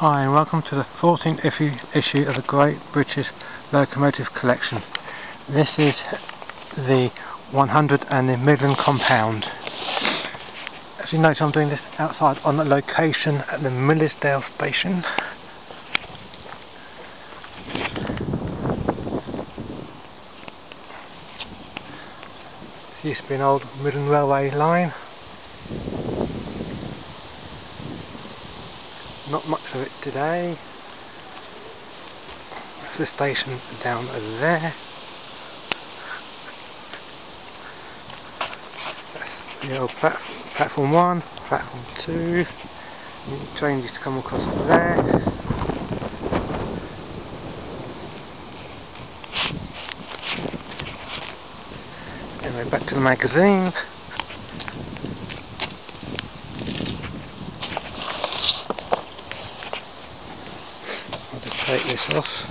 Hi and welcome to the 14th issue of the Great British Locomotive Collection. This is the 100 and the Midland Compound. As you notice I'm doing this outside on the location at the Millers Dale station. This used to be an old Midland Railway line. Not much of it today. That's the station down there. That's the old platform, platform 1, platform 2. Trains used to come across there. Anyway, back to the magazine. I'll just take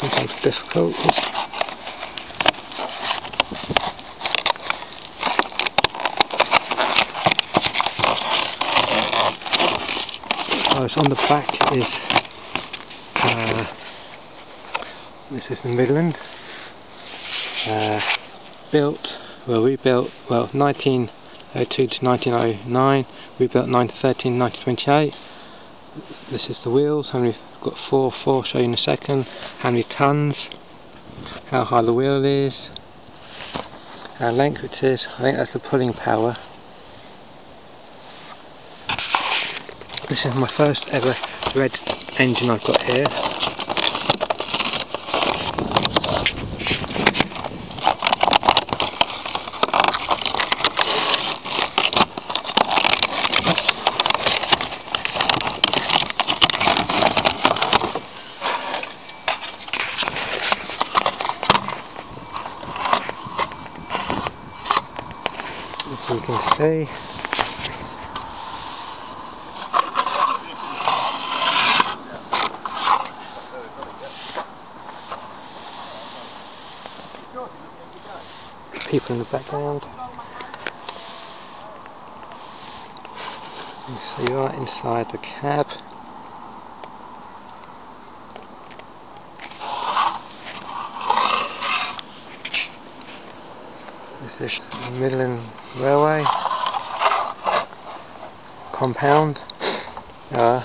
Sometimes difficult. On the back is uh, this is the Midland uh, built well rebuilt well 1902 to 1909 rebuilt 1913 1928 this is the wheels and we've got four four show you in a second. How many tons how high the wheel is how length it is I think that's the pulling power This is my first ever red engine I've got here. As you can see people in the background. So you are inside the cab. This is the Midland Railway compound. Uh,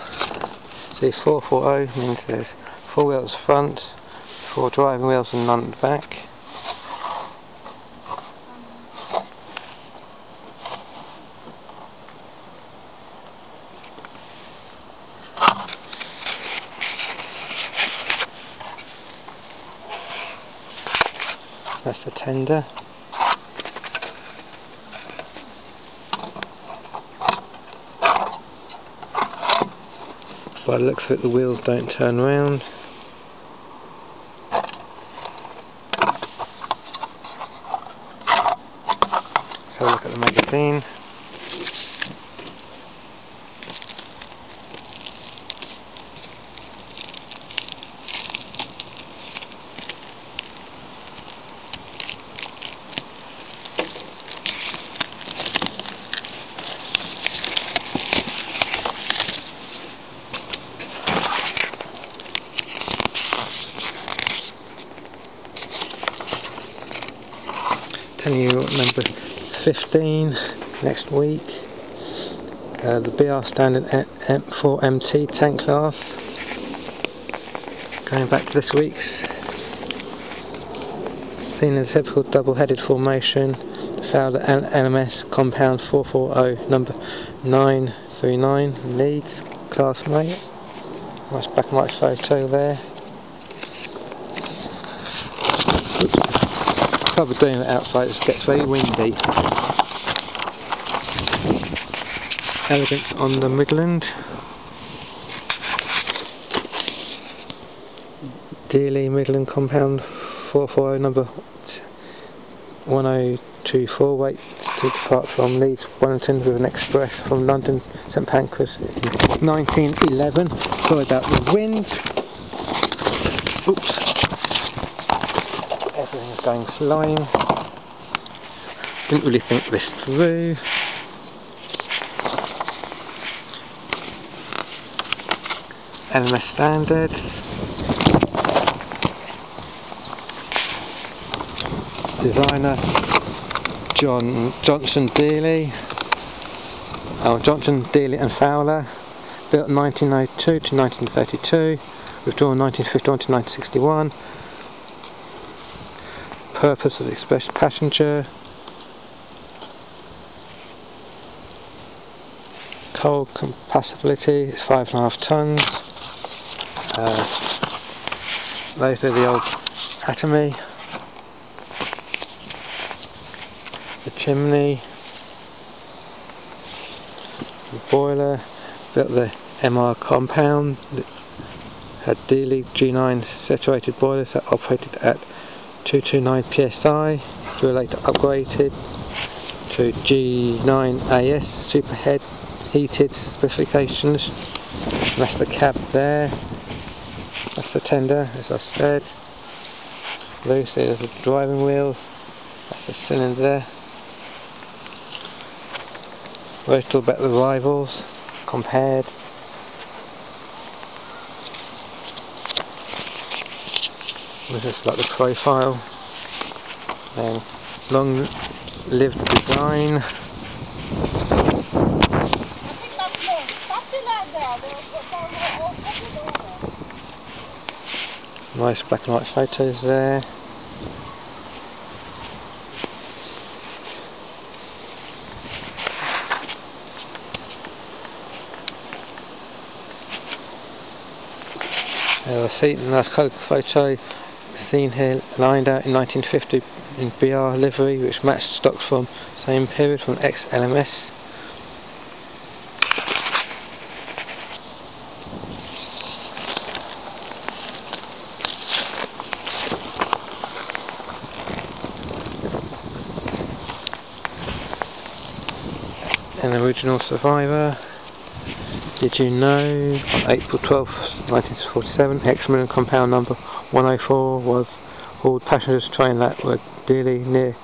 see 440 means there's four wheels front, four driving wheels and none back. That's the tender. By the looks of it the wheels don't turn around. Let's have a look at the magazine. telling you number 15 next week. Uh, the BR standard M4MT tank class. Going back to this week's seen in a typical double-headed formation. Fowler LMS compound 440 number 939 Leeds classmate. Nice black and white photo there. Trouble doing it outside, it gets very windy. Elegance on the Midland. Deeley Midland compound 440 number 1024 wait to depart from Leeds Wellington with an express from London St Pancras in 1911 sorry about the wind oops everything's going flying didn't really think this through. LMS standards. Designer John Johnson Deeley. Oh, Johnson Deeley and Fowler. Built 1902 to 1932 withdrawn 1951 to 1961 purpose of the express passenger. Coal compatibility five and a half tons. Uh, those are the old Atomy. The chimney, the boiler, built the MR compound, had Deeley G9 saturated boilers that operated at 229 psi, were later upgraded to G9AS superhead heated specifications. That's the cab there. That's the tender, as I said. Those are the driving wheel That's the cylinder there. Wrote all about the rivals, compared. This is like the profile. Then long lived design. Nice black and white photos there. Uh, seen nice colour photo seen here lined out in 1950 in BR livery which matched stocks from same period from ex-LMS. An original survivor. Did you know on April 12th 1947, X-Men compound number 104 was hauled passengers train that were dearly near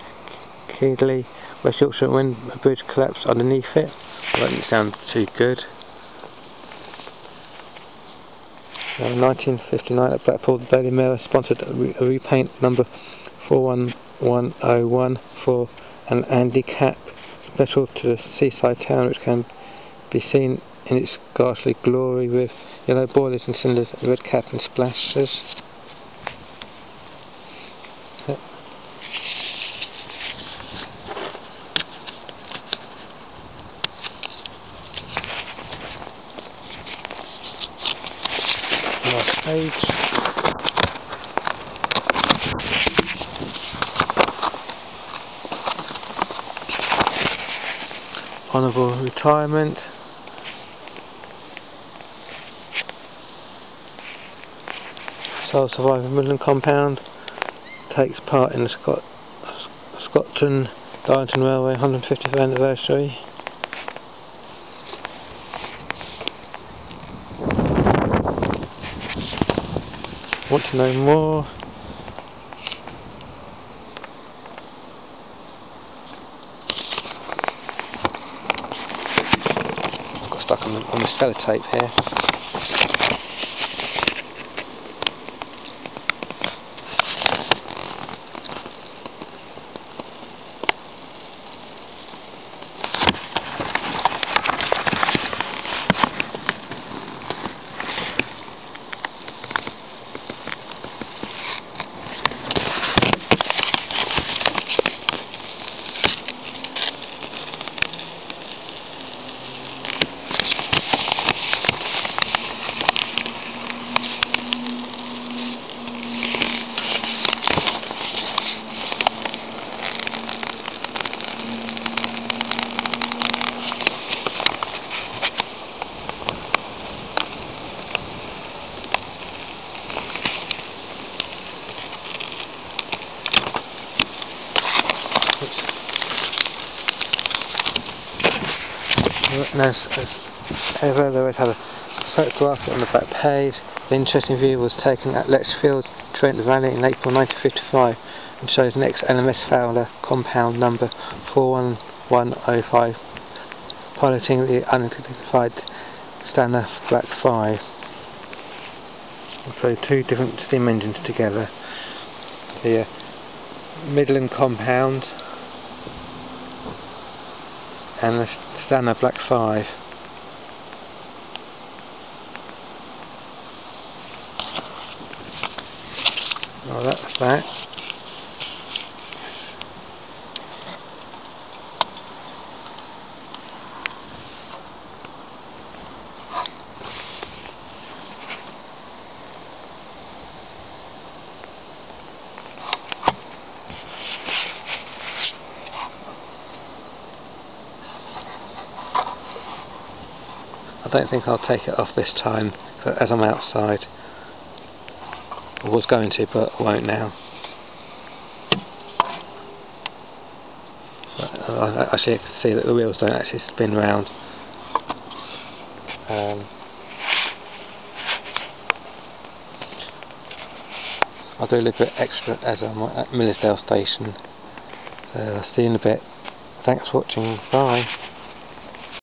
Keighley, West Yorkshire when a bridge collapsed underneath it? That didn't sound too good. Uh, 1959 at Blackpool, the Daily Mirror sponsored a, re a repaint number 41101 for an Andy Capp special to the seaside town which can be seen in its ghastly glory with yellow boilers and cylinders and red cap and splashes. Page. Honourable retirement. sole survivor Midland compound takes part in the Scot Stockton Darlington Railway 150th anniversary. Want to know more? I've got stuck on the, on the sellotape here. As, as ever, they always have a photograph on the back page. The interesting view was taken at Lichfield, Trent Valley in April 1955 and shows an ex-LMS Fowler compound number 41105 piloting the unidentified Stanier Black 5. So two different steam engines together. The uh, Midland compound and the Stanier Black 5. Oh, that's that. I don't think I'll take it off this time as I'm outside. I was going to but won't now. Actually I can see that the wheels don't actually spin round. Um, I'll do a little bit extra as I'm at Millers Dale station. So I'll see you in a bit. Thanks for watching. Bye.